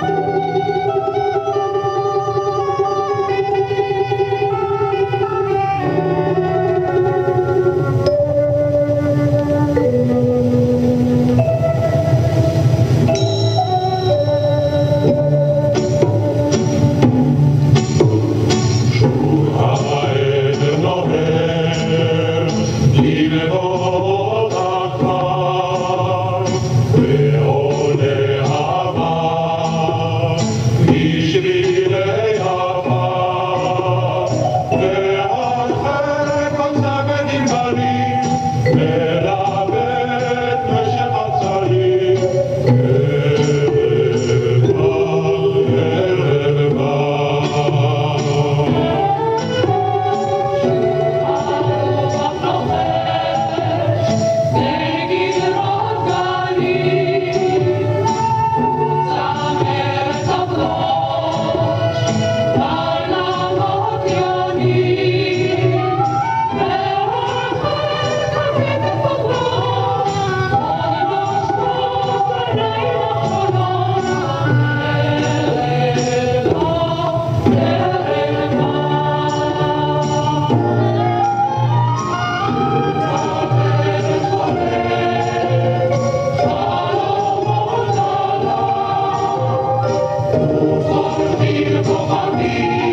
Oh, Gott. 出毛笔